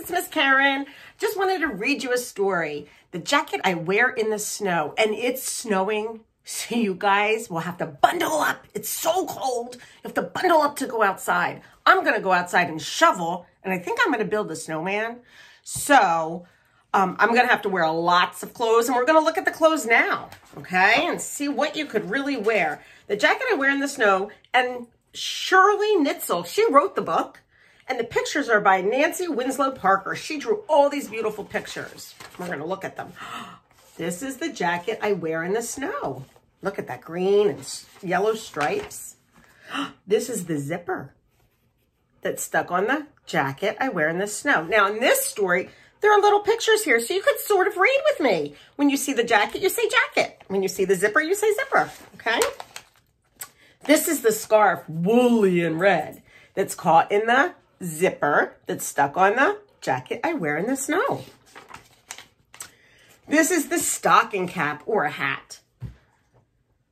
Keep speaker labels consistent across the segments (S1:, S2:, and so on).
S1: it's Miss Karen. Just wanted to read you a story. The jacket I wear in the snow, and it's snowing. So you guys will have to bundle up. It's so cold. You have to bundle up to go outside. I'm going to go outside and shovel, and I think I'm going to build a snowman. So um, I'm going to have to wear lots of clothes, and we're going to look at the clothes now, okay, and see what you could really wear. The jacket I wear in the snow, and Shirley Neitzel, she wrote the book. And the pictures are by Nancy Winslow Parker. She drew all these beautiful pictures. We're going to look at them. This is the jacket I wear in the snow. Look at that green and yellow stripes. This is the zipper that's stuck on the jacket I wear in the snow. Now, in this story, there are little pictures here, so you could sort of read with me. When you see the jacket, you say jacket. When you see the zipper, you say zipper, okay? This is the scarf, woolly and red, that's caught in the zipper that's stuck on the jacket I wear in the snow. This is the stocking cap or a hat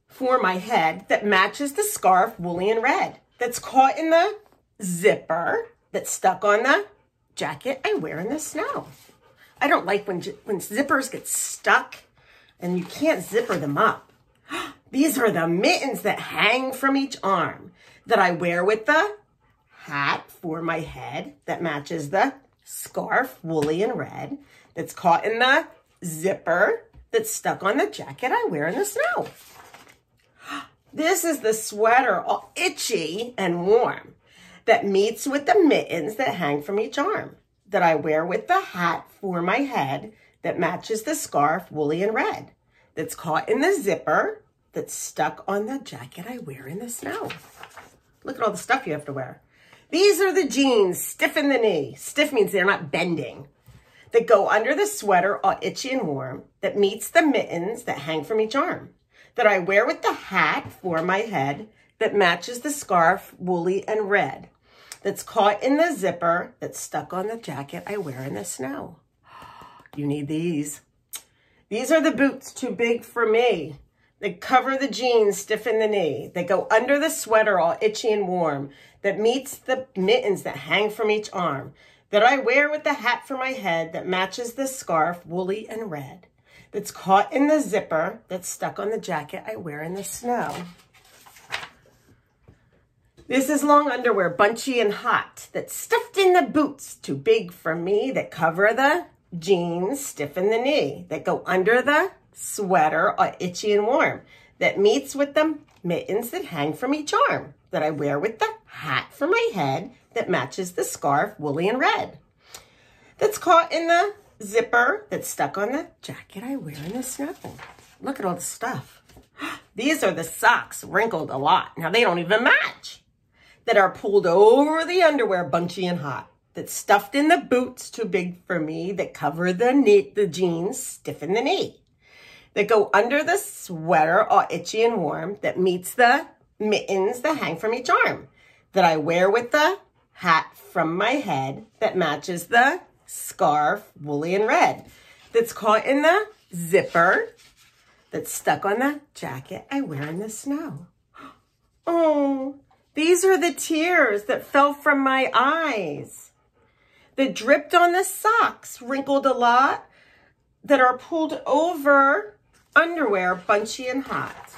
S1: for my head that matches the scarf woolly and red that's caught in the zipper that's stuck on the jacket I wear in the snow. I don't like when, when zippers get stuck and you can't zipper them up. These are the mittens that hang from each arm that I wear with the hat for my head that matches the scarf, woolly and red, that's caught in the zipper that's stuck on the jacket I wear in the snow. This is the sweater all itchy and warm that meets with the mittens that hang from each arm that I wear with the hat for my head that matches the scarf, woolly and red, that's caught in the zipper that's stuck on the jacket I wear in the snow. Look at all the stuff you have to wear. These are the jeans, stiff in the knee. Stiff means they're not bending. That go under the sweater, all itchy and warm, that meets the mittens that hang from each arm. That I wear with the hat for my head that matches the scarf, woolly and red. That's caught in the zipper that's stuck on the jacket I wear in the snow. You need these. These are the boots too big for me. They cover the jeans, stiff in the knee. They go under the sweater, all itchy and warm, that meets the mittens that hang from each arm, that I wear with the hat for my head that matches the scarf, woolly and red, that's caught in the zipper that's stuck on the jacket I wear in the snow. This is long underwear, bunchy and hot, that's stuffed in the boots, too big for me, that cover the jeans, stiff in the knee, that go under the sweater are itchy and warm that meets with the mittens that hang from each arm that I wear with the hat for my head that matches the scarf woolly and red that's caught in the zipper that's stuck on the jacket I wear in the snow. Look at all the stuff. These are the socks wrinkled a lot. Now they don't even match. That are pulled over the underwear bunchy and hot. That's stuffed in the boots too big for me. That cover the knee, the jeans stiff in the knee that go under the sweater all itchy and warm that meets the mittens that hang from each arm that I wear with the hat from my head that matches the scarf, woolly and red, that's caught in the zipper that's stuck on the jacket I wear in the snow. Oh, these are the tears that fell from my eyes that dripped on the socks, wrinkled a lot, that are pulled over underwear, bunchy and hot.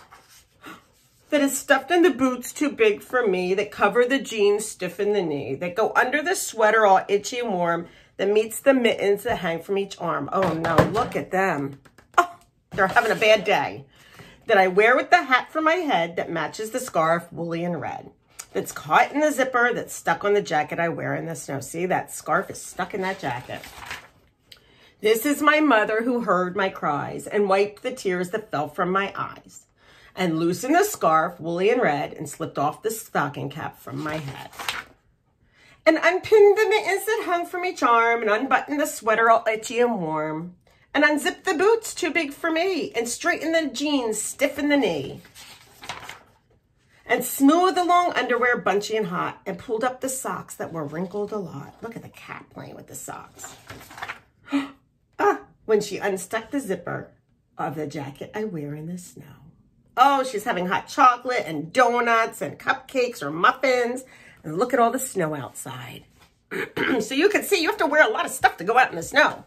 S1: That is stuffed in the boots too big for me, that cover the jeans stiff in the knee, that go under the sweater all itchy and warm, that meets the mittens that hang from each arm. Oh no, look at them. Oh, they're having a bad day. That I wear with the hat for my head that matches the scarf, woolly and red. That's caught in the zipper that's stuck on the jacket I wear in the snow. See, that scarf is stuck in that jacket. This is my mother who heard my cries and wiped the tears that fell from my eyes and loosened the scarf, woolly and red, and slipped off the stocking cap from my head. And unpinned the mittens that hung from each arm and unbuttoned the sweater all itchy and warm and unzipped the boots too big for me and straightened the jeans stiff in the knee and smoothed the long underwear bunchy and hot and pulled up the socks that were wrinkled a lot. Look at the cat playing with the socks when she unstuck the zipper of the jacket I wear in the snow. Oh, she's having hot chocolate and donuts and cupcakes or muffins. And look at all the snow outside. so you can see you have to wear a lot of stuff to go out in the snow.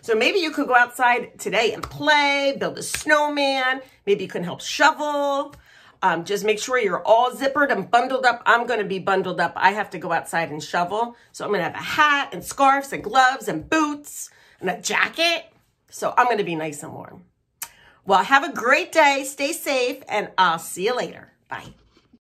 S1: So maybe you could go outside today and play, build a snowman. Maybe you can help shovel. Um, just make sure you're all zippered and bundled up. I'm going to be bundled up. I have to go outside and shovel. So I'm going to have a hat and scarves and gloves and boots and a jacket. So I'm going to be nice and warm. Well, have a great day. Stay safe and I'll see you later. Bye.